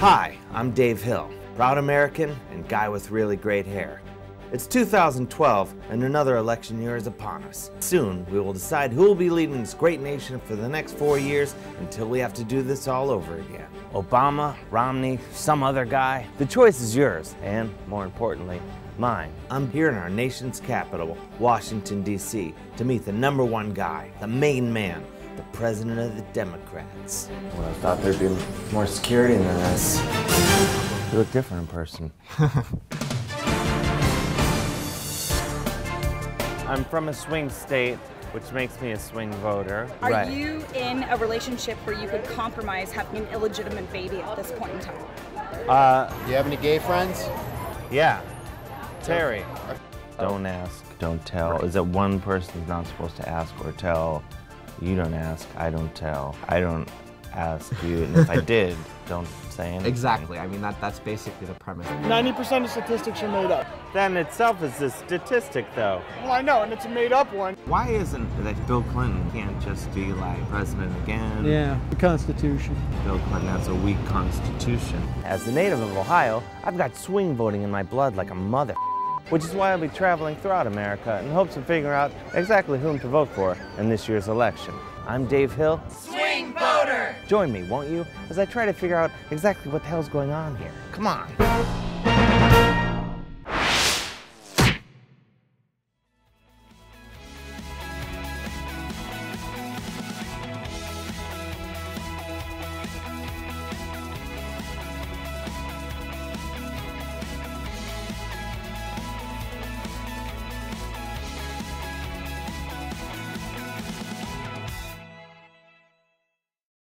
Hi, I'm Dave Hill, proud American and guy with really great hair. It's 2012 and another election year is upon us. Soon we will decide who will be leading this great nation for the next four years until we have to do this all over again. Obama, Romney, some other guy. The choice is yours, and more importantly, mine. I'm here in our nation's capital, Washington, D.C., to meet the number one guy, the main man, the president of the Democrats. Well, I thought there'd be more security than this. You look different in person. I'm from a swing state, which makes me a swing voter. Are right. you in a relationship where you could compromise having an illegitimate baby at this point in time? Uh, Do you have any gay friends? yeah. Terry. Don't ask, don't tell. Is that one person's not supposed to ask or tell? You don't ask, I don't tell. I don't ask you, and if I did, don't say anything. Exactly. I mean, that, that's basically the premise. 90% of statistics are made up. That in itself is a statistic, though. Well, I know, and it's a made up one. Why isn't it that Bill Clinton can't just be like president again? Yeah, the Constitution. Bill Clinton has a weak constitution. As a native of Ohio, I've got swing voting in my blood like a mother. Which is why I'll be traveling throughout America in hopes of figuring out exactly whom to vote for in this year's election. I'm Dave Hill. Swing voter! Join me, won't you, as I try to figure out exactly what the hell's going on here. Come on.